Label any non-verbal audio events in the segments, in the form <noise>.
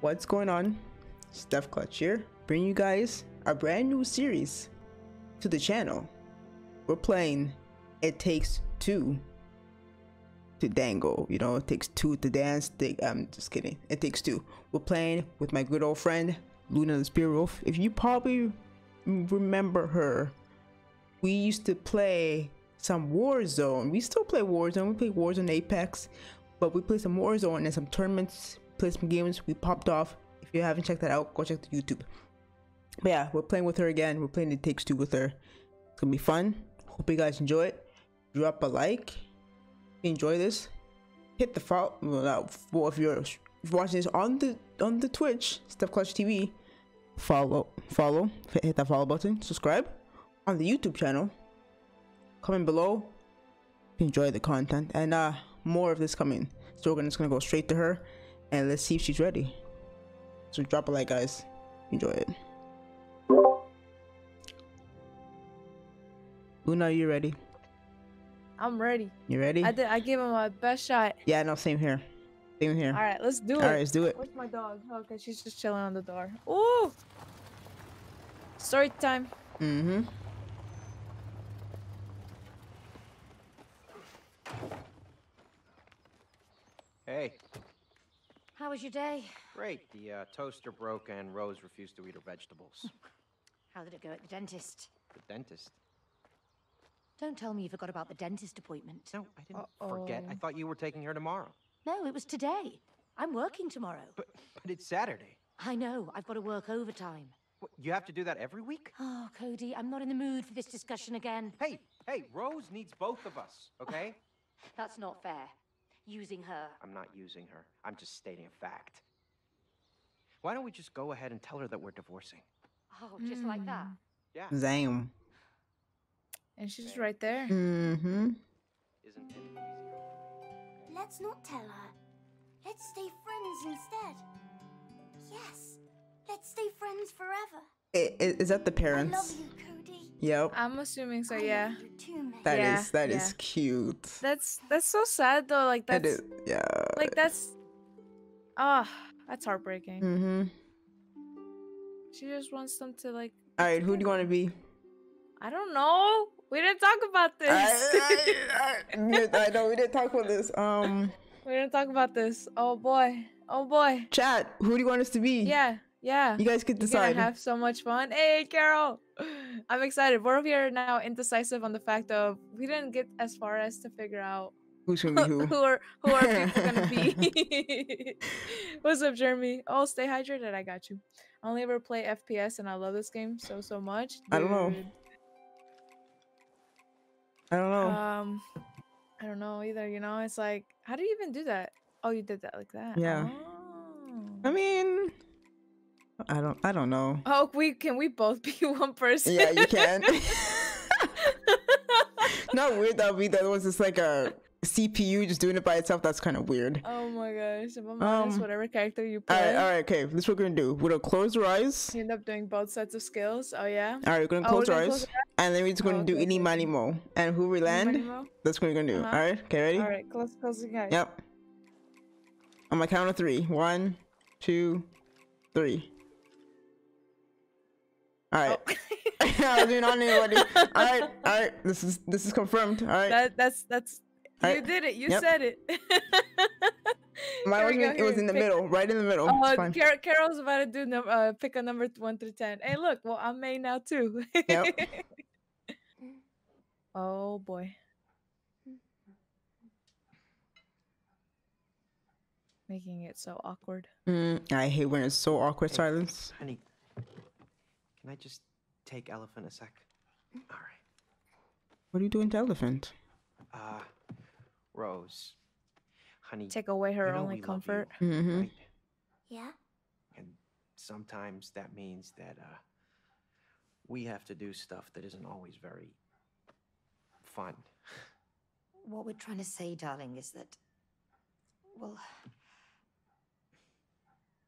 What's going on? Steph Clutch here, bringing you guys a brand new series to the channel. We're playing It Takes Two to Dangle. You know, it takes two to dance. I'm just kidding. It takes two. We're playing with my good old friend Luna the Spear Wolf. If you probably remember her, we used to play some Warzone. We still play Warzone. We play Warzone Apex, but we play some Warzone and some tournaments. Play some games. We popped off. If you haven't checked that out, go check the YouTube. But yeah, we're playing with her again. We're playing It Takes Two with her. It's gonna be fun. Hope you guys enjoy it. Drop a like. Enjoy this, hit the follow. Well, if you're watching this on the on the Twitch, Steph Clutch TV, follow, follow, hit that follow button, subscribe on the YouTube channel. Comment below. Enjoy the content and uh more of this coming. So we're just gonna go straight to her and let's see if she's ready. So drop a like, guys. Enjoy it. Luna, you ready? I'm ready. You ready? I did. I gave him my best shot. Yeah, no, same here. Same here. All right, let's do it. All right, let's do it. Where's my dog? Okay, she's just chilling on the door. Ooh. Story time. Mm-hmm. Hey. How was your day? Great. The uh, toaster broke and Rose refused to eat her vegetables. <laughs> How did it go at the dentist? The dentist? Don't tell me you forgot about the dentist appointment. No, I didn't uh -oh. forget. I thought you were taking her tomorrow. No, it was today. I'm working tomorrow. But, but it's Saturday. I know. I've got to work overtime. What, you have to do that every week? Oh, Cody, I'm not in the mood for this discussion again. Hey, hey, Rose needs both of us, okay? <laughs> That's not fair. Using her. I'm not using her. I'm just stating a fact. Why don't we just go ahead and tell her that we're divorcing? Oh, just mm. like that? Hmm. Yeah. Zam. And she's right there. Mm-hmm. Isn't it? Let's not tell her. Let's stay friends instead. Yes. Let's stay friends forever. Is, is that the parents? Yep. I'm assuming so. Yeah. That yeah, is that yeah. is cute. That's that's so sad though. Like that's that is, yeah. Like that's ah, oh, that's heartbreaking. Mm-hmm. She just wants them to like. All right, who do you want to be? I don't know. We didn't talk about this. I, <laughs> I, I, I know we didn't talk about this. Um. We didn't talk about this. Oh boy. Oh boy. Chat. Who do you want us to be? Yeah. Yeah. You guys could decide. You're have so much fun. Hey, Carol. <laughs> I'm excited. We're here now indecisive on the fact of we didn't get as far as to figure out who's <laughs> gonna be who. who are who are people gonna be? <laughs> What's up, Jeremy? Oh, stay hydrated. I got you. I only ever play FPS, and I love this game so so much. Dude. I don't know. I don't know. Um, I don't know either. You know, it's like, how do you even do that? Oh, you did that like that. Yeah. Oh. I mean, I don't. I don't know. Oh, we can we both be <laughs> one person? Yeah, you can. <laughs> <laughs> Not weird that we that was just like a CPU just doing it by itself. That's kind of weird. Oh my gosh! If I'm Um, whatever character you play, All right, all right, okay. This is what we're gonna do. We're gonna close our eyes. you end up doing both sets of skills. Oh yeah. All right, we're gonna Oh, close we're our eyes, close and then we're just gonna Oh, do okay, any okay, money mo. And who we land, that's what we're gonna do. Uh-huh. All right, okay, ready? All right, close, close the guys. Yep. On my count of three. One, two, three. All right. Oh. <laughs> I was doing on anybody. All right, all right. This is this is confirmed. All right. That that's that's you Alright, did it. You yep. said it. <laughs> My Here was in, it was in the pick- middle, right in the middle. It's Oh, fine. Car- Carol's about to do num- uh, pick a number one through ten. Hey, look, well I'm May now too. Yep. <laughs> oh boy. Making it so awkward. Mm, I hate when it's so awkward Hey. silence. Honey, can I just take Elephant a sec? All right. What are you doing to elephant? Uh, Rose. Honey, Take away her you know only comfort. you, Mhm. right? Yeah? And sometimes that means that uh, we have to do stuff that isn't always very fun. What we're trying to say, darling, is that. Well.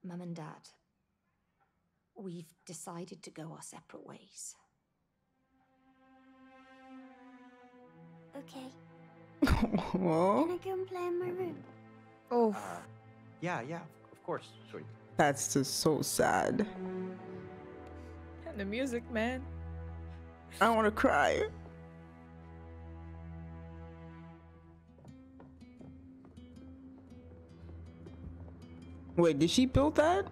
Mum and Dad. We've decided to go our separate ways. Okay. <laughs> Can I go and play in my room? Oh, Uh, yeah, yeah, of- of Of course, sweetie. That's just so sad. And the music, man. I want to cry. Wait, did she build that?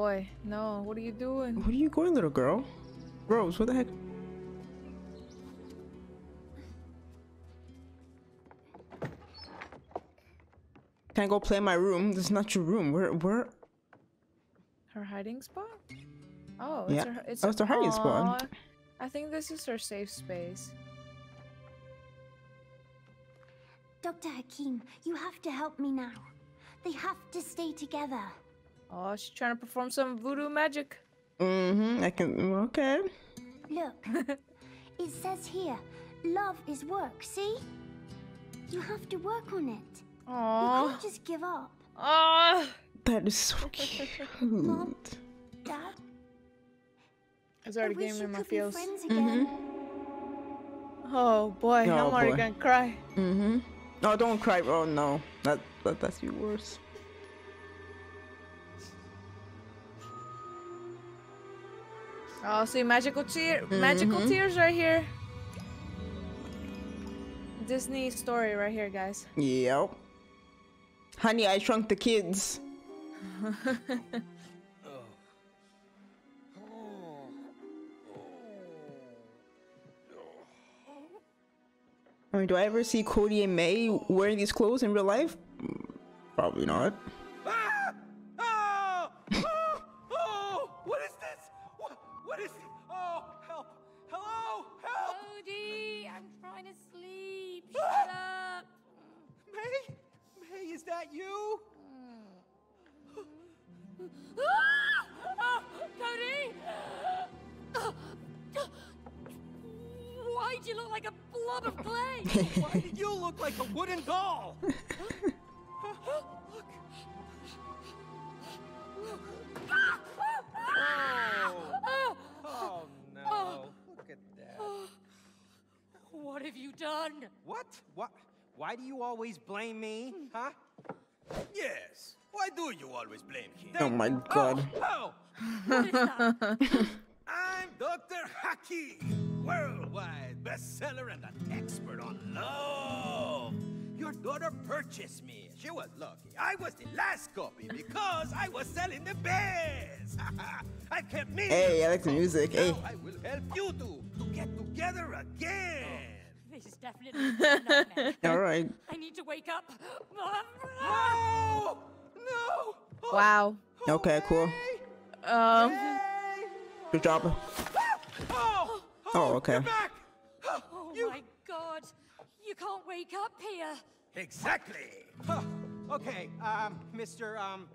Boy, no! What are you doing? Where are you going, little girl? Rose, what the heck? Can I go play in my room? This is not your room. Where, where? Her hiding spot? Oh, it's Yeah, her. It's oh, it's her hiding spot. I think this is her safe space. Dr. Hakim, you have to help me now. They have to stay together. Oh, she's trying to perform some voodoo magic. Mm-hmm. I can. Okay. Look, <laughs> it says here, love is work, see? You have to work on it. You Oh, can't just give up. oh. That is so cute. <laughs> Dad, It's I already wish getting me you in my be feels. friends again. Oh boy, Oh, I'm already boy. gonna cry. Mm-hmm. No, don't cry. Oh no, that, that that's even worse. Oh, see, magical tear, magical Mhm. tears right here. Disney story right here, guys. Yep. Honey, I shrunk the kids. I mean, do I ever see Cody and May wearing these clothes in real life? Mm, Probably not. That you? Cody! Why'd you look like a blob of clay? <laughs> Why did you look like a wooden doll? Look. Oh. Oh no. Oh, look at that. what have you done? What? What? Why do you always blame me? Huh? Yes. Why do you always blame him? Oh my oh, god. Oh! What is that? <laughs> I'm Dr. Hakim, worldwide bestseller and an expert on love. Your daughter purchased me. She was lucky. I was the last copy because I was selling the best. <laughs> I kept me. Hey, I like the music. Hey. I will help you two to get together again. This is definitely a nightmare. <laughs> All right. I need to wake up. No! No! Oh, Wow. Okay, cool. Um. Good job. Oh! Oh, okay. You're! Oh my god. You can't wake up here. Exactly. Huh, okay, um, Mr. Um,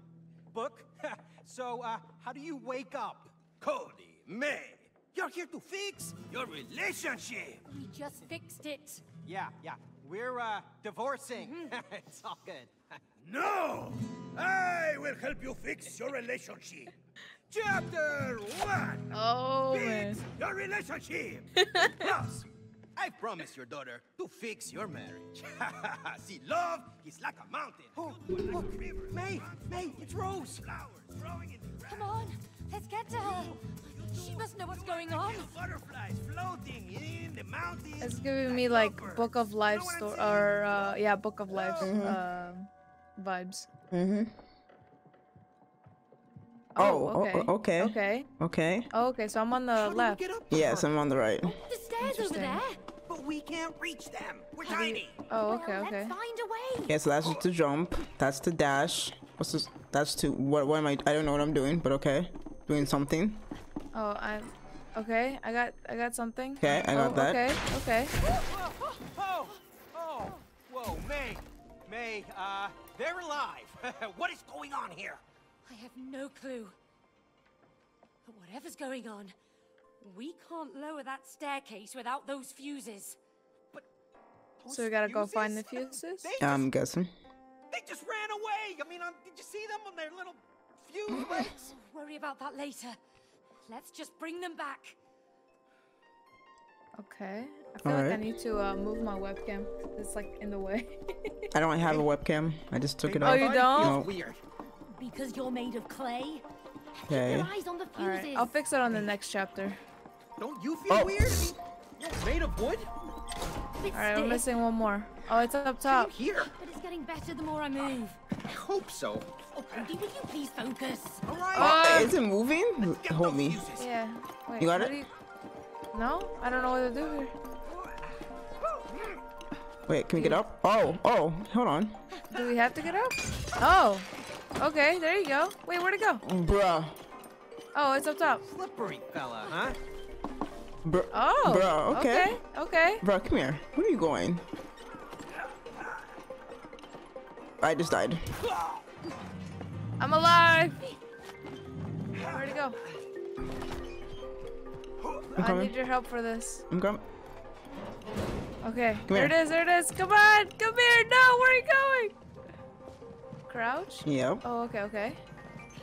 Book. <laughs> so, uh, how do you wake up? Cody, May, you're here to fix your relationship. We just fixed it. Yeah, yeah. We're, uh, divorcing. <laughs> it's all good. <laughs> No! I will help you fix your relationship. <laughs> Chapter one. Oh man. Fix your relationship. Plus, I promise your daughter to fix your marriage. See, love is like a mountain. Oh, You do look, like a river. May, May, it's Rose. Flowers growing in the Come on, let's get to her. She must know what's going on. Little butterflies floating in the mountains. It's giving me like lovebirds. Book of Life You know story, or uh, yeah, Book of Life Mhm. um, vibes. Mm-hmm. Oh, Oh, okay. okay. Okay. Okay. Oh, okay, so I'm on the How left. get up to Yes. I'm on the right. The stairs over there. But we can't reach them. We're How do you- tiny. Oh, okay, well, okay. let's find a way. Yeah, so that's just the jump. That's the dash. What's this? That's to what? What am I? I don't know what I'm doing, but okay, doing something. Oh, I'm okay. I got I got something. Okay, I got oh, that. Okay, okay. Oh, oh, oh, whoa, May, May, uh, they're alive. <laughs> what is going on here? I have no clue. But whatever's going on, we can't lower that staircase without those fuses. But So we gotta go find the fuses? fuses. Just, I'm guessing. they just ran away. I mean, um, did you see them on their little fuse <clears throat> legs? Worry about that later. Let's just bring them back. Okay. I feel like I need to uh, move my webcam. It's like in the way. I don't have a <laughs> webcam. I just took it off. Oh, off. you don't? feels No. Weird. Because you're made of clay. Okay. Your eyes on the fuses. Alright, I'll fix it on the next chapter. Don't you feel Oh. weird? You're made of wood? Bit Alright, we're missing one more. Oh, it's up Same top. here. But it's getting better the more I move. I hope so. Oh, Cody, will you please focus? All right. Oh, Is it moving? Get Hold me. Yeah. Wait, You got it? you- No? I don't know what to do here. Wait, can we get up? Oh, oh, hold on. Do we have to get up? Oh. Okay, there you go. Wait, where'd it go? Bruh. Oh, it's up top. Slippery fella, huh? Bruh. Oh. Bruh, okay. Okay. okay. Bruh, come here. Where are you going? I just died. I'm alive. Where'd it go? I'm I need your help for this. I'm coming. Okay. Come there here. it is. There it is. Come on. Come here. No, where are you going? Crouch? Yep, Oh, okay, okay.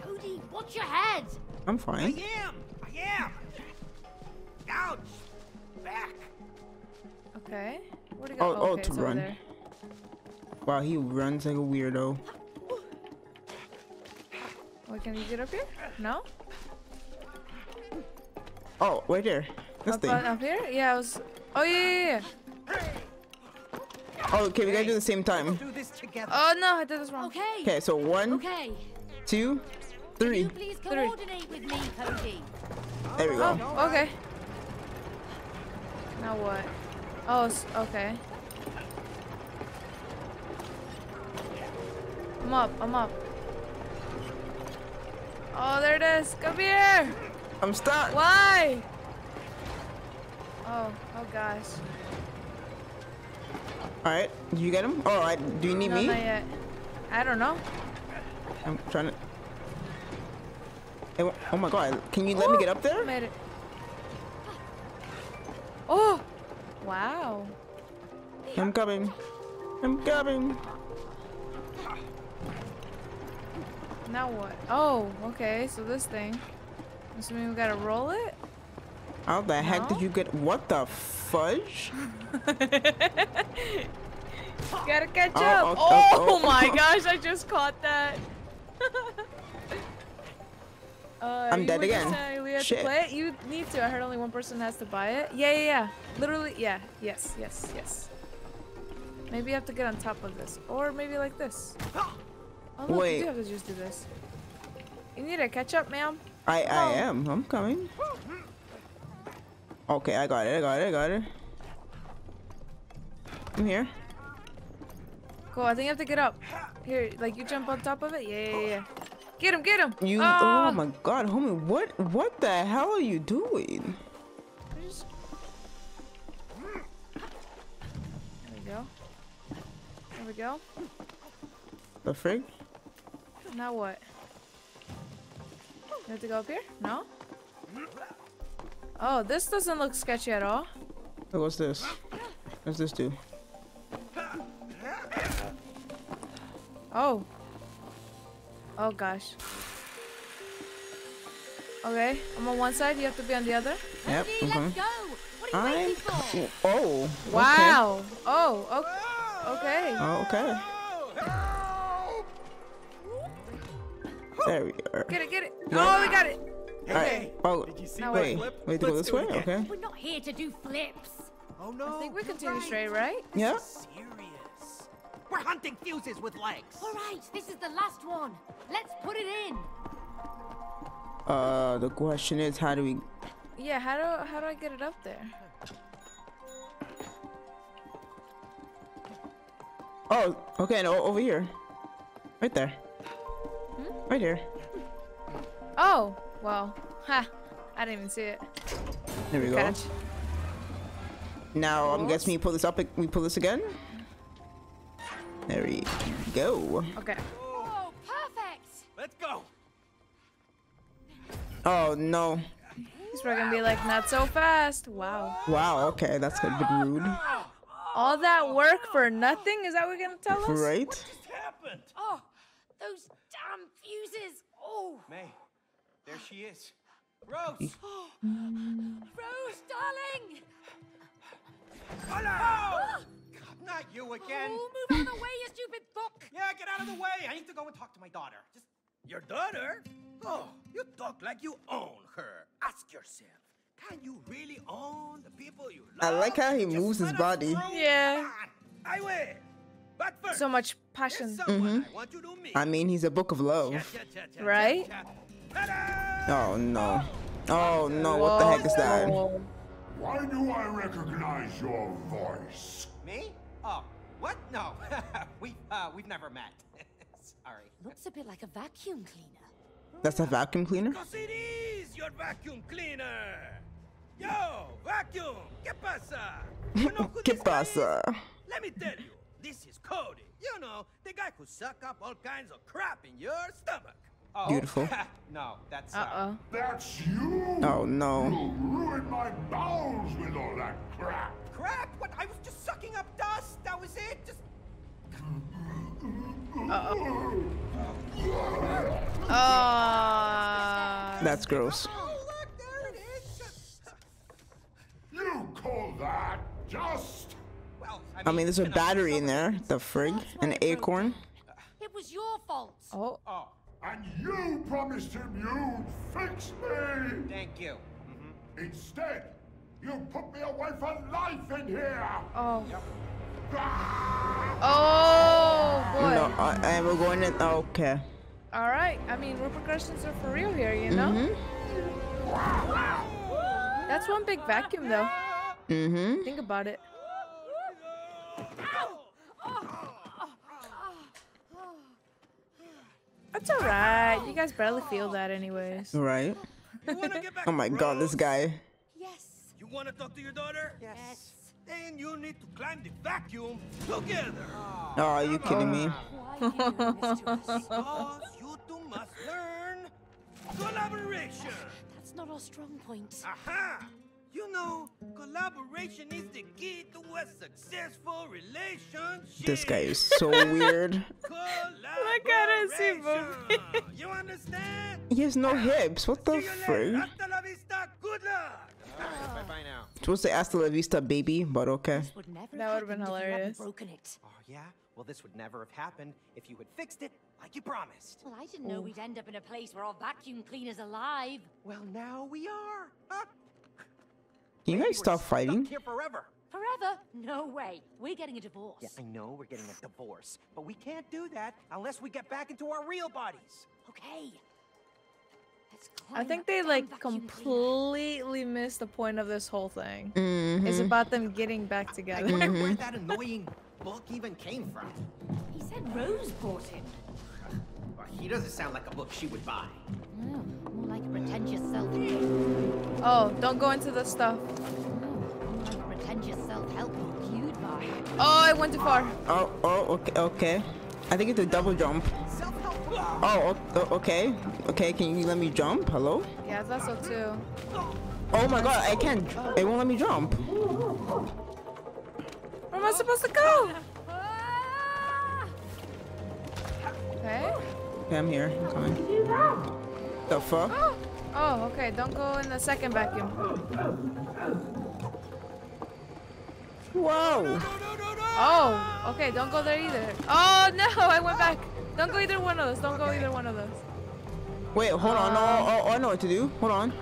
Cody, watch your head. I'm fine. I am. I am. Ouch. Back. Okay. Where'd it go? Oh, oh, okay, to run. Wow, he runs like a weirdo. Wait, can you get up here? No? Oh, right there. This Up, thing. up here? Yeah, I was. Oh, yeah, yeah, yeah. Oh, okay, we gotta do the same time. Do this together. Oh, no, I did this wrong. Okay. Okay, so one, Okay. two, three. you please coordinate with me, Cody? There we go. Oh, okay. Now what? Oh, okay. I'm up, I'm up. Oh, there it is. Come here. I'm stuck. Why? Oh, oh gosh. All right, did you get him? Oh, Alright, do you need no, me? not yet. I don't know. I'm trying to. Hey, oh my god, can you let me get up there? <gasps> Made it. Oh! Wow. I'm coming. I'm coming. Now what? Oh, okay. So this thing. Assuming we gotta roll it? How the heck did you get? What the fudge? <laughs> Gotta catch Oh, up. oh, Oh, oh, my gosh, I just caught that. <laughs> uh, I'm dead again. We have Shit. to play it? You need to. I heard only one person has to buy it. Yeah, yeah, yeah. Literally, yeah. Yes, yes, yes. Maybe you have to get on top of this. Or maybe like this. <gasps> Oh, look, Wait. you do have to just do this. You need to catch up, ma'am. I I Oh. am. I'm coming. Okay, I got it. I got it. I got it. I'm here. Cool, I think you have to get up. Here, like you jump on top of it? Yeah, yeah, yeah. Get him, get him! You. Ah! Oh my god, homie. What? What the hell are you doing? Just- There we go. There we go. The frig? Now what? You have to go up here? No? Oh, this doesn't look sketchy at all. Hey, What's this? What's this do? Oh. Oh gosh. Okay, I'm on one side, you have to be on the other. Yep. Cody, I'm let's uh-huh. go. What are you I'm. waiting for? Oh. okay. Wow. Oh, o- okay. Oh, okay. There we are. Get it, get it. Got Oh, we got it. Alright. Oh, Did you see Now wait. flip? Wait to go Let's this way? Okay. We're not here to do flips. Oh no. I think we you're continue right. straight, right? Yeah. Is serious. We're hunting fuses with legs. All right, this is the last one. Let's put it in. Uh, the question is, how do we? Yeah, how do how do I get it up there? Oh, okay. No, over here. Right there. Hmm? Right here. Oh, well, ha. I didn't even see it. There we go. Catch. Now I'm guessing we pull this up. We pull this again. There we go. Okay. Oh, perfect. Let's go. Oh no! He's probably gonna be like, not so fast. Wow. Wow. Okay, that's a bit rude, All that work for nothing? Is that what you're gonna tell us? right? What just happened? Oh, those damn fuses. Oh, May, there she is. Rose! oh, <gasps> Rose, darling! Hola! Not you again. Oh, move out of the way, you stupid book! Yeah, get out of the way. I need to go and talk to my daughter. Just Your daughter? Oh, you talk like you own her. Ask yourself, can you really own the people you love? I like how he Just moves his body. Yeah. I will. But first, So much there's passion. someone I mm-hmm. want you to meet. I mean, he's a book of love. Cha, cha, cha, cha, Right? Cha, cha. Ta-da! Oh no. Oh no, what the heck is that? Why do I recognize your voice? me? Oh, what? No, <laughs> we uh, we've never met. <laughs> Sorry. Looks a bit like a vacuum cleaner. That's a vacuum cleaner? Cause it is your vacuum cleaner. Yo, vacuum, ¿qué pasa? You know <laughs> ¿Qué this guy is? pasa? Let me tell you, this is Cody. You know, the guy who suck up all kinds of crap in your stomach. Oh, Beautiful. <laughs> no, that's uh, Uh-oh. That's you! Oh no. You ruined my bowels with all that crap! crap. What? I was just sucking up dust. That was it. Just Oh. <laughs> That's gross. oh look, there it is. <laughs> You call that just? Well, I mean, there's a battery in there. The frig? An acorn? It was your fault. Oh. Oh, And you promised him you'd fix me! thank you. Instead, you put me away for life in here! Oh. Ah! Oh boy. No, uh, and we're going in. Okay. All right. I mean, repercussions are for real here, you know. Mm-hmm. That's one big vacuum, though. Mm-hmm. Think about it. That's all right. You guys barely feel that, anyways. Right. You wanna get back Oh my god, this guy. Yes. You wanna talk to your daughter? Yes. Then you need to climb the vacuum together. Oh, are you kidding me? Why you doing this? Because you two must learn collaboration. That's not our strong point. Aha! You know, collaboration is the key to a successful relationship. This guy is so <laughs> weird. Look at it, see, movie. You understand? He has no hips. What the See you later. frig? Hasta la vista. Good luck. Bye bye now. Supposed to say hasta la vista, baby, but okay. Would never That would've been happened if you hadn't hilarious. broken it. Oh yeah. Well, this would never have happened if you had fixed it like you promised. Well, I didn't know we'd end up in a place where our vacuum cleaner's alive. Well, now we are. Huh? Can you guys stop fighting? Here forever. Forever? No way. We're getting a divorce. Yeah, I know we're getting a divorce, but we can't do that unless we get back into our real bodies. Okay. I think they like vacuum cleaner. completely missed the point of this whole thing. Mm-hmm. It's about them getting back I together. wonder where <laughs> that annoying book even came from. He said Rose bought it. Well, he doesn't sound like a book she would buy. No, more like a pretentious self. oh, don't go into the stuff. More like a pretentious self-help book you'd buy. Oh, I went too far. Oh, oh, okay, okay. I think it's a double jump. Self-help. Oh, o- o- okay. Okay, can you let me jump? Hello? Yeah, I thought so too. Oh my god, I can't. It won't let me jump. Where am I supposed to go? <laughs> Ah! Okay. Okay, I'm here. I'm coming. The fuck? Oh, oh, okay. Don't go in the second vacuum. Whoa! Oh, okay. Don't go there either. Oh no, <laughs> I went back. Don't go either one of those. Don't go either one of those. Wait, hold on. Oh, oh, oh, I know what to do. Hold on.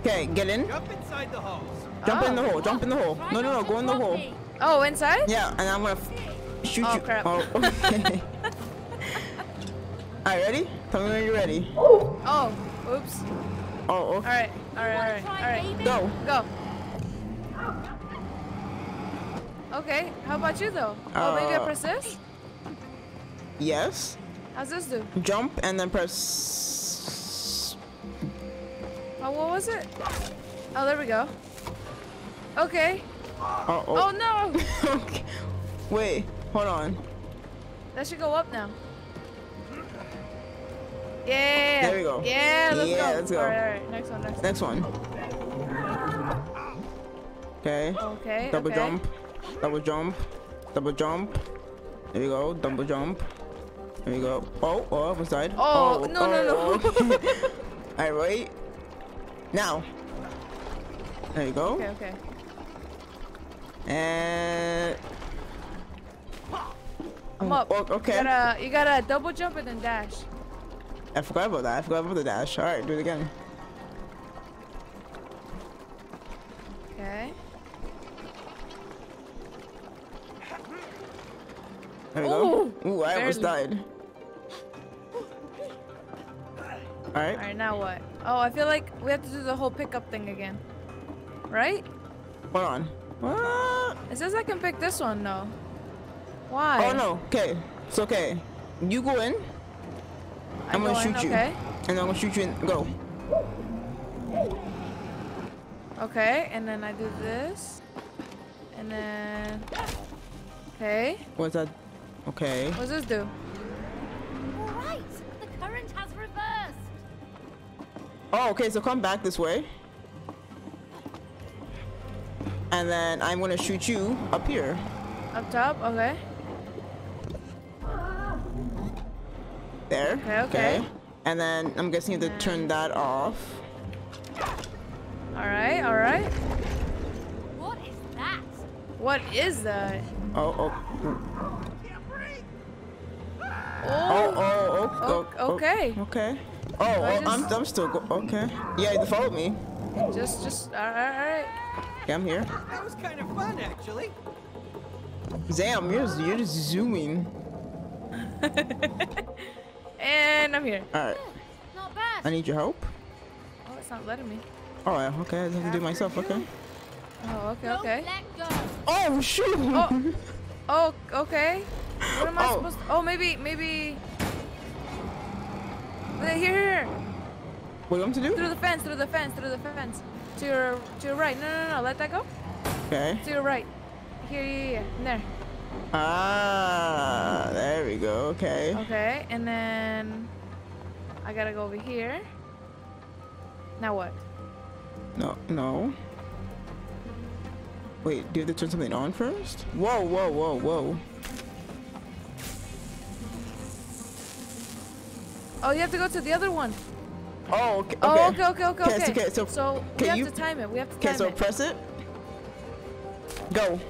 Okay, get in. jump inside the hose. Jump in the Oh. hole. Jump in the hole. No, no, no. Go in the hole. Oh, inside? Yeah, and I'm gonna f- shoot Oh, you. crap. Oh, okay. <laughs> <laughs> Alright, ready? Tell me when you're ready. Oh, oops. Oh, All okay. right, all right, all right, all right. Go. Go. Okay, how about you though? Oh, maybe I Uh, press this? Yes. How's this do? Jump and then press. Oh, what was it? Oh, there we go. Okay. Oh, Oh oh. no! <laughs> okay. Wait, hold on. That should go up now. Yeah. There we go. Yeah, let's Yeah, go. let's go. All right, all right. Next one, next one. Next one. Okay. Okay. Double okay. jump. Double jump. Double jump. There we go. Double jump. There we go. Oh, oh, side. Oh, oh, no, no, no. Oh. <laughs> <laughs> okay. Alright, wait. Now. There you go. Okay, okay. And I'm up. oh, okay. You gotta, you gotta double jump and then dash. I forgot about that. I forgot about the dash. Alright, do it again. Okay. There we go. Ooh, Ooh, I almost died. Alright. Alright, now what? Oh, I feel like we have to do the whole pickup thing again. Right? Hold on. What? It says I can pick this one, though. Oh, Why? Oh no. Okay. It's okay. You go in. I I'm gonna go shoot you. Okay. And I'm gonna shoot you and Go. Okay, and then I do this. And then... Okay. What's that? Okay. What does this do? All right, the current has reversed. Oh, okay. So come back this way. And then I'm gonna shoot you up here. Up top? Okay. There. Okay, okay. And then I'm guessing you have to turn that off. Alright, alright. What is that? What is that? Oh, oh. Mm. Oh, Oh, oh, oh, O- oh, okay. Oh, okay. Oh, I oh I'm, I'm still go okay. Yeah, you followed me. just, just, alright, alright. Yeah, I'm here. That was kind of fun, actually. Damn, you're, you're just zooming. <laughs> And I'm here. Alright, Not bad. I need your help. Oh, it's not letting me. Oh, yeah, okay, I have to do it myself, okay. Oh, okay, okay. let go. Oh, shoot! Oh. Oh, okay. What am I Oh. supposed to? Oh, maybe, maybe. Here, here, here. What do you want to do? Through the fence, through the fence, through the fence. To your, to your right. No, no, no. Let that go. Okay. To your right. Here, yeah, yeah. There. Ah, there we go, okay. Okay, and then I gotta go over here. Now what? No, no. Wait, do you have to turn something on first? Whoa, whoa, whoa, whoa. Oh, you have to go to the other one. Oh, okay. Oh, okay, okay, okay, Okay, okay. so- so- we have you- to time it. We have to time it. Okay, so press it. Go.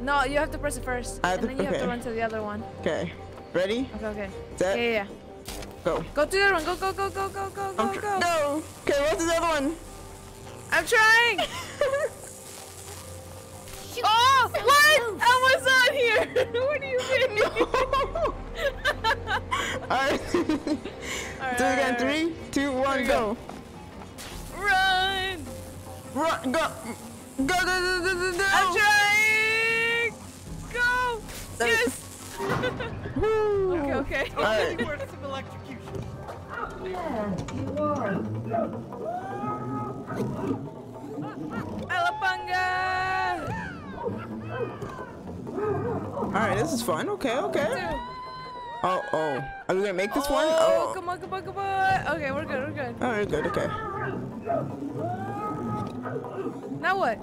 No, you have to press it first, I have and then you have to run to the other one. Okay. Ready? Okay, okay. Set. Yeah, yeah, yeah. Go. Go to the other one. Go, go, go, go, go, go, I'm go, go. No. Okay, what's the other one? I'm trying. <laughs> Oh, what? close. I was on here. <laughs> what do you mean? <laughs> Alright. All Do it again. all right, Three, two, one, we go. Run. Run, go. Go, go, go, go, go, go. I'm trying. Yes. Okay, okay. Worth some electrocution. Yeah, you are. Alapanga. Alright, this is fun. Okay, okay. Oh, oh. Are we gonna make this oh, one? Oh. come on, come on, come on. Okay, we're good, we're good. Alright, good, okay. Now what?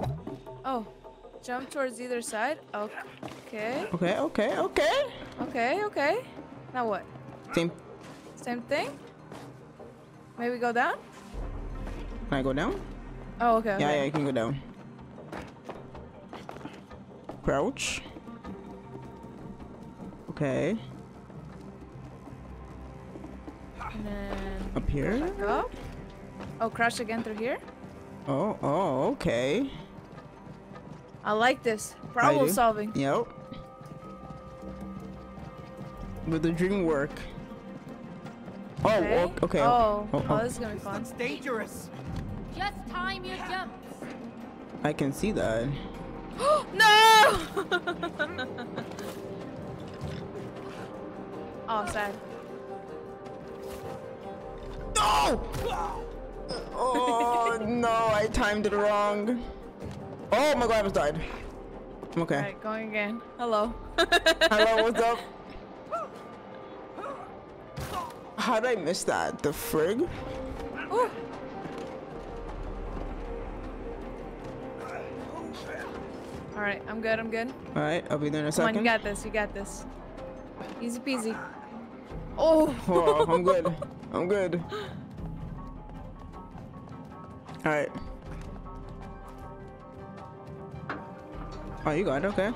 Oh, jump towards either side. Okay, Okay, okay, okay. okay, okay. Now what? Same. Same thing? Maybe go down? Can I go down? Oh, okay, okay. Yeah, yeah, you can go down. Crouch. Okay. And then Up here. up. Oh, crash again through here? Oh, oh, okay. I like this. Problem solving. Yep. With the dream work? Oh, Okay. okay. okay. Oh, Oh, oh, oh. this is gonna be fun. It's dangerous. Just time your jumps. I can see that. <gasps> no! <laughs> oh, sad. No! <laughs> Oh no, I timed it wrong. Oh my god, I almost died. I'm okay. Alright, going again. Hello. <laughs> Hello, what's up? How did I miss that? The frig? Ooh. Alright, I'm good, I'm good. Alright, I'll be there in a Come on, second. you got this, you got this. Easy peasy. Oh! Oh, I'm good. <laughs> I'm good. All right. Oh, you got it. Okay.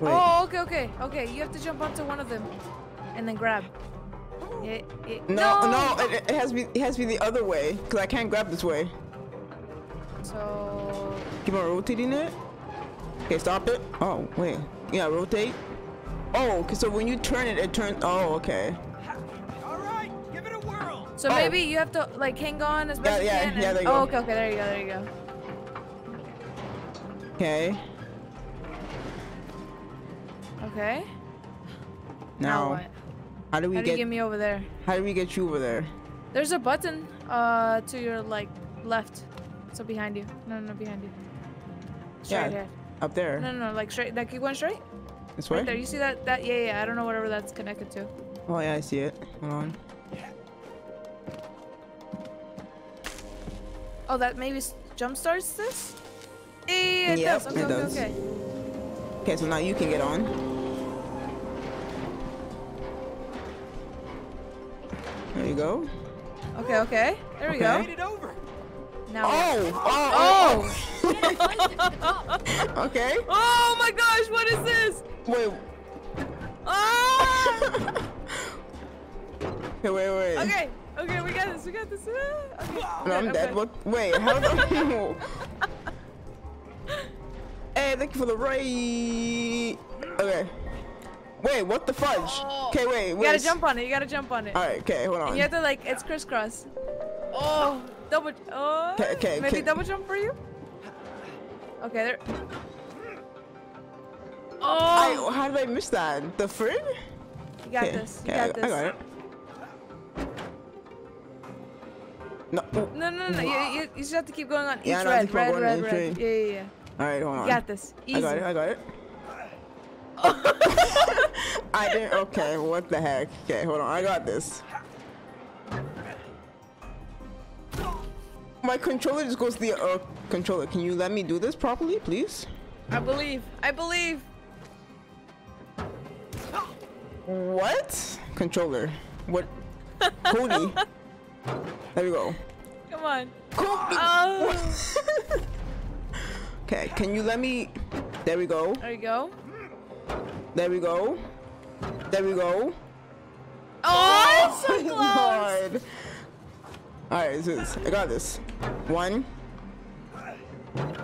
Wait. Oh, okay, okay, okay. You have to jump onto one of them, and then grab. Yeah, yeah. no, no, it, it has to be it has to be the other way because I can't grab this way. So Keep on rotating it. Okay, stop it. Oh, wait. Yeah, rotate. Oh, okay, so when you turn it, it turns. Oh, okay. All right, give it a whirl. So Oh. maybe you have to like hang on as best Yeah, you yeah, can. yeah, and- there you oh, go. okay, okay, there you go, there you go. Okay. Okay. Now, what? how do we How do you get? get me over there? how do we get you over there? There's a button uh to your like left. So behind you. No, no, no behind you. Straight Yeah. ahead. Up there. No, no, no, like straight. Like keep going straight. This Right there. You see that? That yeah, yeah. I don't know whatever that's connected to. Oh yeah, I see it. Hold on. Oh, that maybe jump starts this. Yeah, it Yep, does. Okay, it okay, does. okay. Okay, so now you can get on. There you go. Okay, okay. There we Okay. Made it over. go. Now. Oh, oh, Oh! <laughs> oh. okay. oh my gosh! What is this? Wait. Ah! <laughs> Okay, wait, wait. okay, okay. We got this. We got this. Ah, Okay. No, I'm good, dead. good. What? Wait, how the? <laughs> hey, thank you for the raid. Okay. Wait, what the fudge? Oh. Okay, wait, You gotta jump on it. You gotta jump on it. All right, okay, hold on. And on. you have to like it's crisscross. Oh, oh double. Oh. 'Kay, 'kay, Maybe 'kay. double jump for you. Okay, there. Oh, I, how did I miss that? The frig? you got Okay, this. You okay, I, got this. I got it. No. No, no, no. You, you, you just have to keep going on each yeah, red, red, red, red, red. Yeah, yeah, yeah. All right, hold on. You got this. Easy. I got it. I got it. <laughs> I didn't. Okay, what the heck? Okay, hold on. I got this. My controller just goes to the uh, controller. Can you let me do this properly, please? I believe. I believe. What? Controller. What? Cody. <laughs> there we go. Come on. Cody. Oh. <laughs> Okay, can you let me? There we go. There you go. There we go. There we go. Oh, it's so <laughs> oh my close. God. All right, this. I got this. One,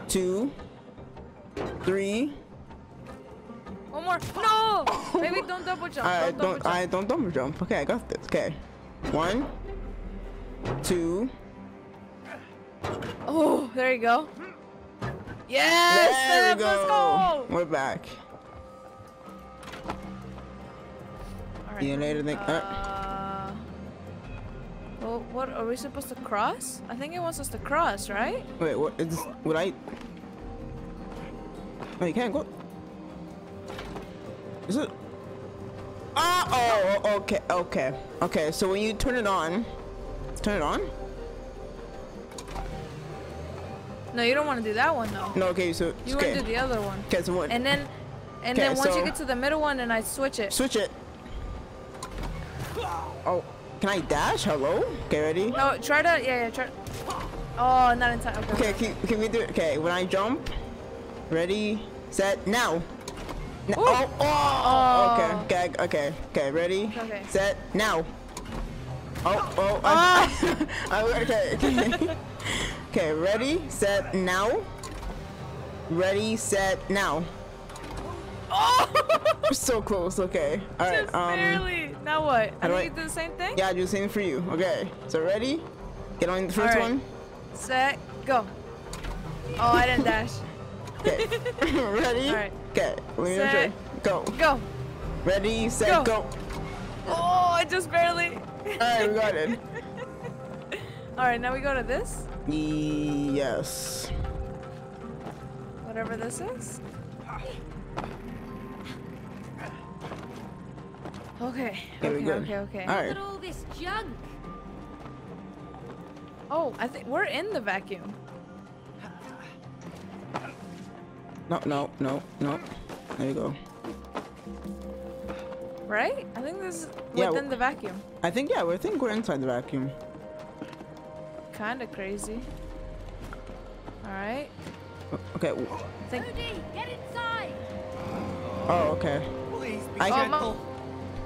two, three. One more. No. Maybe <laughs> don't double jump. I don't don't. jump. I don't double jump. Okay, I got this. Okay. One, two. Oh, there you go. Yes. There we go. We're back. See you later. Then. Uh, well, what are we supposed to cross? I think it wants us to cross, right? wait, what is? Would I? Oh, you can't go. Is it? Oh, oh, okay, okay, okay. So when you turn it on, turn it on. No, you don't want to do that one though. No, okay. So You want to do the other one. Okay, so what? And then, and Okay, then once so- you get to the middle one, and I switch it. Switch it. Oh, can I dash? Hello? Okay, ready? No, try to. Yeah, yeah. Try. Oh, not in time. Okay. Okay, can, can we do it? Okay, when I jump, ready, set, now. Oh, oh, Oh. okay, okay, okay, okay, ready, Okay. set, now. Oh, oh, Ah. <laughs> I, okay, okay. <laughs> okay, ready, set, now. Ready, set, now. Oh! We're <laughs> so close, okay. Alright, Just um. barely. Now what? I do think I- do the same thing. Yeah, I do the same for you. Okay, so ready? Get on the first Alright. one. Set. Go. Oh, I didn't dash. <laughs> Okay. <laughs> ready? Alright. Okay. Let me. Go. Go. Ready, set, Go. go. Oh, I just barely. Alright, we got it. <laughs> All right, now we go to this. Yes. Whatever this is. Okay. Okay, we Okay. Okay. Okay. Alright. Look at all this junk. Oh, I think we're in the vacuum. No, no, no, no. There you go. Right? I think this is Yeah, within w- the vacuum. I think, yeah, I think we're inside the vacuum. Kind of crazy. Alright. Okay. w- Think. Cody, get inside! Oh, okay. Please be I- Oh, gentle.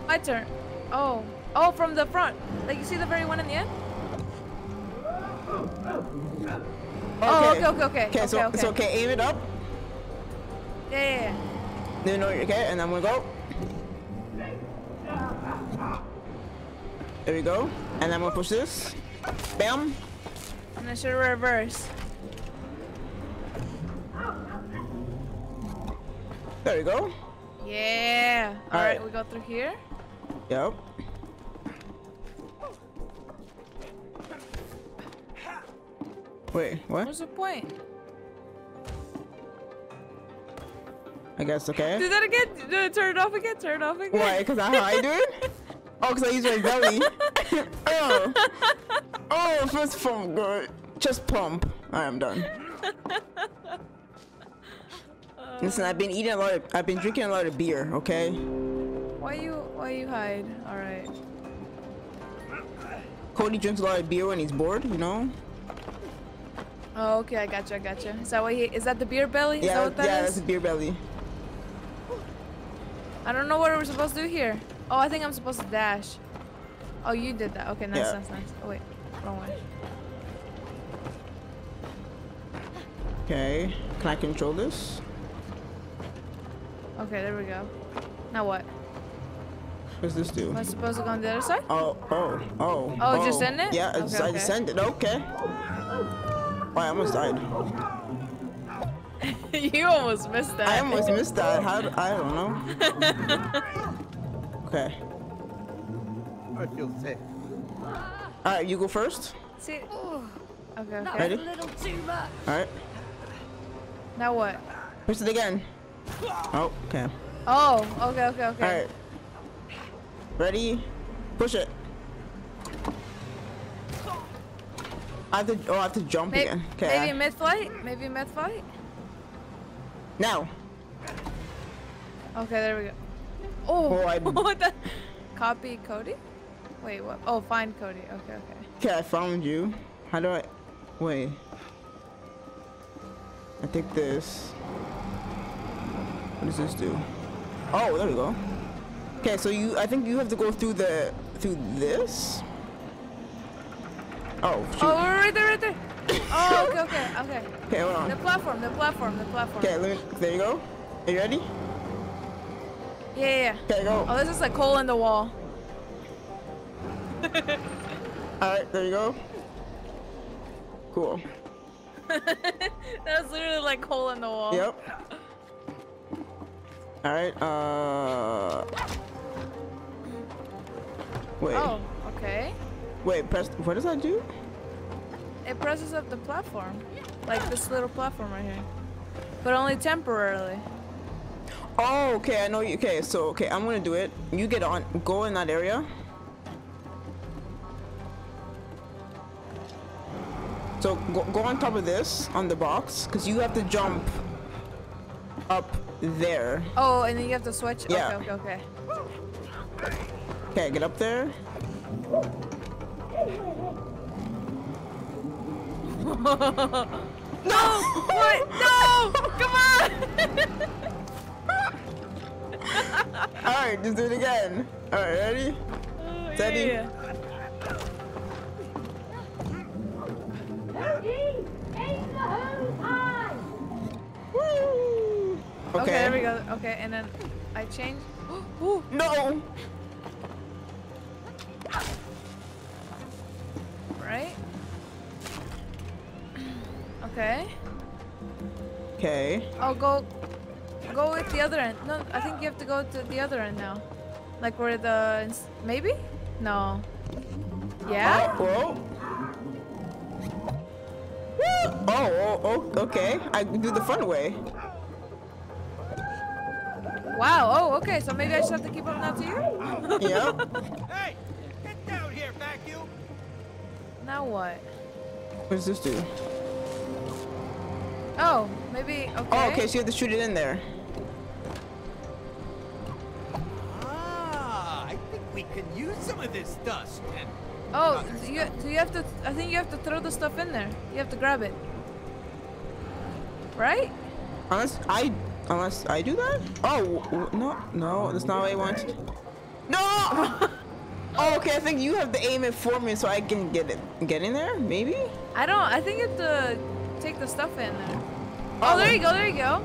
My, turn. Oh. Oh, from the front. Like you see the very one in the end? Oh, okay, okay, okay. Okay, so okay, so okay, aim it up. Yeah, yeah, yeah. No, no, okay, and I'm gonna go. There we go. And I'm gonna push this. Bam. And I should reverse. There we go. Yeah. All right, Alright. we go through here. Yep. Wait, what? What's the point? I guess okay. Do that again. Do turn it off again. Turn it off again. Why? Because I how I do it? Oh, because I use my belly. <laughs> oh. Oh, first pump, good. Just pump. I'm done. <laughs> Listen, I've been eating a lot of, I've been drinking a lot of beer, okay? Why you? Why you hide? All right. Cody drinks a lot of beer when he's bored, you know? Oh, okay. I gotcha. I gotcha. Is that what he? Is that the beer belly? Is yeah, that that yeah, is? that's a beer belly. I don't know what we're supposed to do here. Oh, I think I'm supposed to dash. Oh, you did that. Okay, nice, Yeah. nice, nice. Oh wait, wrong way. Okay. Can I control this? Okay, there we go. Now what? What does this do? Am I supposed to go on the other side? Oh, oh, oh. Oh, just oh. send it? Yeah, I Okay, just, I just okay. it. Okay. Oh, I almost died. <laughs> you almost missed that. I almost <laughs> missed that. How? d- I don't know. <laughs> okay. I feel sick. All right, you go first. See. Okay, okay. Ready? a little too much. All right. Now what? Push it again. Oh, okay. Oh, okay, okay, okay. All right. Ready? Push it. I have to. Oh, I have to jump Maybe, again. Okay. maybe mid-flight? Maybe mid-flight? Now. Okay, there we go. Oh, Oh, <laughs> I- what the? Copy Cody? Wait, what? Oh, find Cody. Okay, okay. Okay, I found you. How do I? Wait. I take this. What does this do? Oh, there we go. Okay, so you. I think you have to go through the through this. Oh shoot. Oh, right there, right there. Oh, okay, okay, okay. Okay, hold on. The platform, the platform, the platform. Okay, let me. There you go. Are you ready? Yeah, yeah, yeah. Okay, go. Oh, this is like hole in the wall. <laughs> All right, there you go. Cool. <laughs> That was literally like hole in the wall. Yep. All right. Uh. Wait. Oh, okay. Wait. Press. What does that do? It presses up the platform. Like this little platform right here. But only temporarily. Oh, okay. I know you. Okay, so okay, I'm gonna do it. You get on. Go in that area. So go, go on top of this on the box, cause you have to jump up there. Oh, and then you have to switch? Yeah. Okay, okay, okay. Okay, get up there. <laughs> No! What? No! <laughs> Come on! <laughs> All right, just do it again. All right, ready? Oh, Steady. yeah. Cody, aim the hose high! Woo! Okay. there we go. Okay, and then I change. <gasps> Ooh. No. Okay. Okay. I'll go, go with the other end. No, I think you have to go to the other end now. Like where the maybe? No. Yeah. Oh, Whoa. Woo! Oh, oh, oh, okay. I can do the fun way. Wow. Oh, okay. So maybe I just have to keep up now to you. Yep. Hey, get down here, vacuum. now what? What does this do? Oh, maybe. Okay. Oh, okay, so you have to shoot it in there. Ah, I think we can use some of this dust. And Oh, do you, do you have to? I think you have to throw the stuff in there. You have to grab it. Right? Unless I, unless I do that? Oh, no, no, that's not what I want. No! <laughs> oh, okay, I think you have to aim it for me so I can get it, get in there, maybe? I don't. I think you have to take the stuff in there. Oh, there you go. There you go.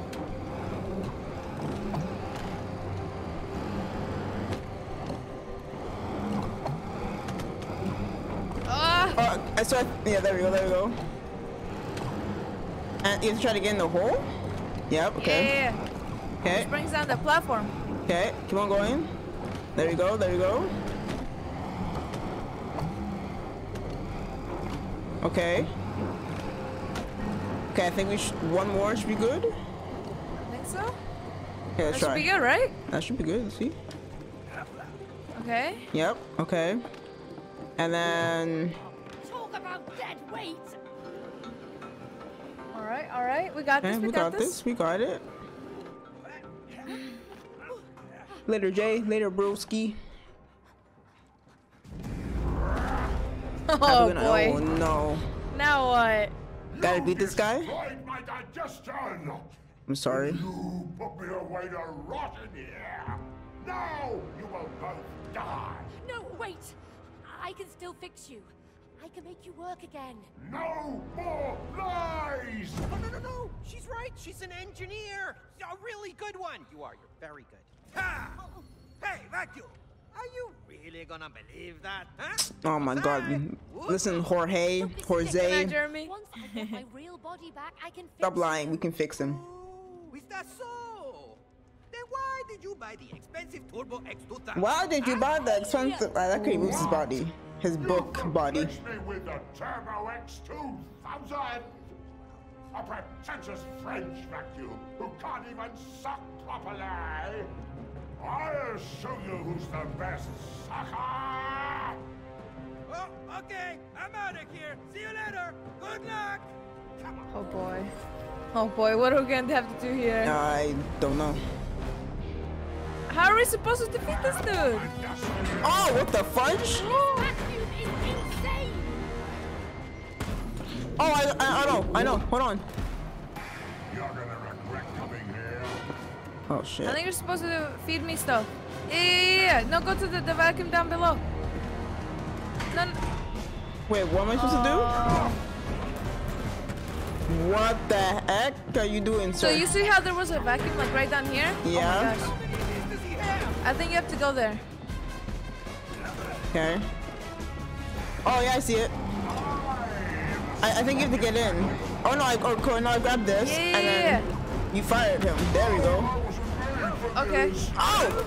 Ah! Oh, I saw, yeah, there we go, there we go. And you have to try to get in the hole? Yep, okay. Yeah. Okay, Which brings down the platform. okay, keep on going. There you go, there you go. Okay. Okay, I think we should, one more should be good. I Think so? let's That should be good, right? That should be good, let's see. Okay. Yep, okay. And then, Talk about dead weight! All right. All right. We got okay, this. We, we got this, we got it. Later, Jay. Later, broski. <laughs> Oh Have a good night. boy. Oh no. Now what? Gotta beat this guy? My digestion! I'm sorry. You put me away to rot in here! Now you will both die! No, wait! I can still fix you. I can make you work again. No more lies! Oh, no, no, no! She's right! She's an engineer! A really good one! You are, you're very good. Ha! Hey, vacuum! Are you really gonna believe that, huh? Oh my god. Listen, Jorge, Good night, Jose. Once I my real body back, I can Stop lying. We can fix him. Oh, is that so? Then why did you buy the expensive Turbo X2000? Why did you buy the expensive? Uh, that could moves his body. His book body. With the Turbo X2000! A pretentious French vacuum who can't even suck properly! I'll show you who's the best sucker! Oh, okay, I'm out of here. See you later. Good luck. Oh boy. Oh boy. What are we going to have to do here? I don't know. How are we supposed to defeat this dude? Oh, what the fudge? Vacuum is insane! Oh, I, I, I know. I know. Hold on. Oh shit. I think you're supposed to feed me stuff. Yeah, yeah, yeah. yeah. No, go to the, the vacuum down below. No, no. Wait, what am I supposed Oh. to do? Uh. What the heck are you doing, So you see how there was a vacuum like right down here? Yeah. Oh my gosh. I think you have to go there. Okay. Oh yeah, I see it. I, I think you have to get in. Oh no, I oh, cool, no, I grabbed this Yeah, yeah, and then you fired him. There we go. Okay. Oh,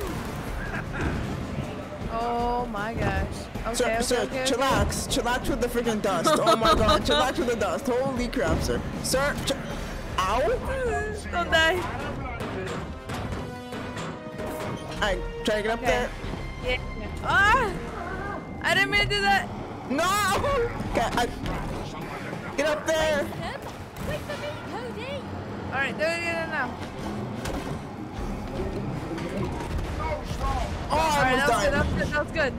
Oh my gosh. Okay, sir, okay, sir, okay, okay. chillax, chillax with the freaking dust. Oh my <laughs> god, chillax with the dust. Holy crap, sir. Sir, ch- ow. Don't die. Alright, try to get up Okay. there. Yeah. Ah! I didn't mean to do that. No! Okay, I, get up there. Them? Wait for me, Cody! All right, do it again now. Oh, right, that was good. That was good. That was good.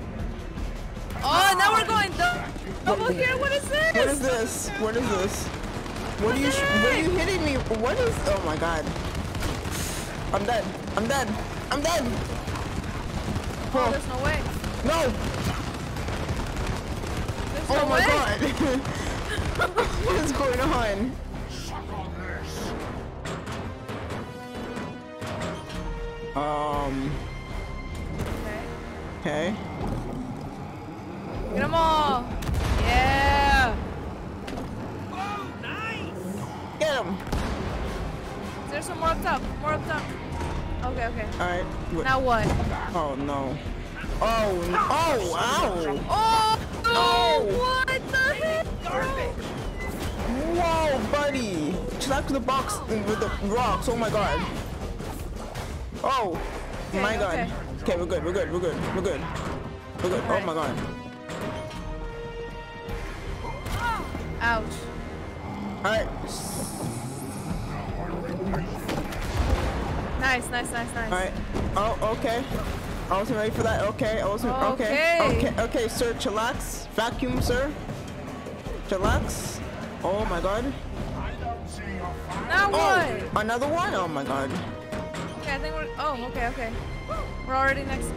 Oh, now we're going dou- double here. What is this? What is this? What is this? What are you? What are you hitting me? What is? Oh my god! I'm dead. I'm dead. I'm dead. Oh, Oh, there's no way. no! There's Oh no my way. god! <laughs> <laughs> what is going on? Suck on this! Um. Okay. Get them all. Yeah. Oh, nice. Get him. Is there some more up top? More up top. Okay, okay. All right. Now what? Oh no. Oh. n- Oh. Ow. Oh! Oh. What the heck? Garbage. Whoa, buddy! Slack the box with the rocks. Oh my god. Oh. my Okay, god. okay. Okay, we're good. We're good. We're good. We're good. We're good. Oh my god. Ouch. Alright. Nice, nice, nice, nice. Alright. Oh, okay. I wasn't ready for that. Okay. I wasn't. Okay. Okay. Okay. Okay, sir. Chillax. Vacuum, sir. Chillax. Oh my god. see your fire. Now oh, what? Oh, another one? Oh my god. Okay, I think we're. Oh, okay, okay. We're already next.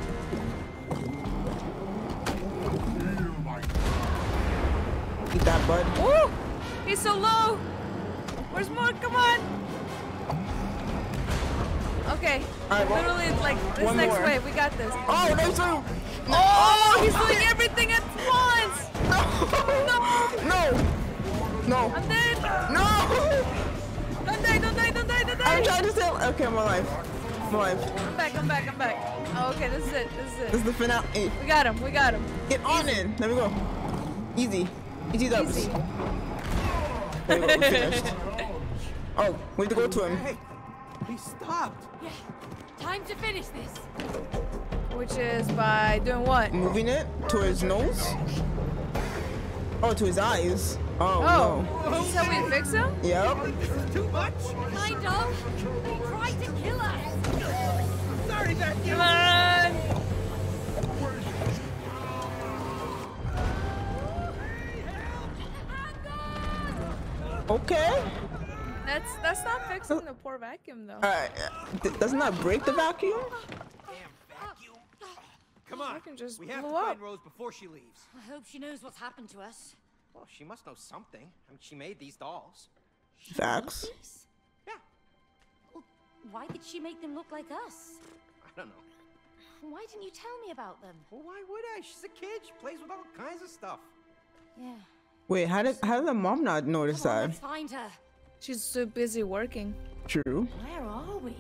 Eat that, bud. Woo! He's so low. Where's more? Come on. Okay. Alright, well, Literally, it's like this next more. wave. We got this. Oh, there's two. Oh, oh, he's doing everything at once. <laughs> No. No. no, I'm dead. No. Don't die, don't die, don't die, don't die! I'm trying to still. Okay, I'm alive. I'm. I'm back, I'm back, I'm back. Oh, okay, this is it, this is it. This it. is the finale. Hey, We got him, we got him. Get on in. There we go. Easy. Easy dubs. Easy. There we go. We finished. <laughs> Oh, we have to go to him. Hey, he stopped. Yeah. Time to finish this. Which is by doing what? Moving it to his nose. Oh, to his eyes. Oh, Oh, this is how we fix him? Yep. This is too much. Kind of. Come on. Okay. That's that's not fixing the poor vacuum though. Uh, Alright. Th- doesn't that break the vacuum? Damn vacuum. Come on. Vacuum just we have blew to up. find Rose before she leaves. I hope she knows what's happened to us. Well, she must know something. I mean, she made these dolls. Facts. Yeah. Well, why did she make them look like us? I don't know. Why didn't you tell me about them? Well, why would I? She's a kid. She plays with all kinds of stuff. Yeah. Wait, how did how did the mom not notice Come on, that? let's find her. She's so busy working. True. Where are we?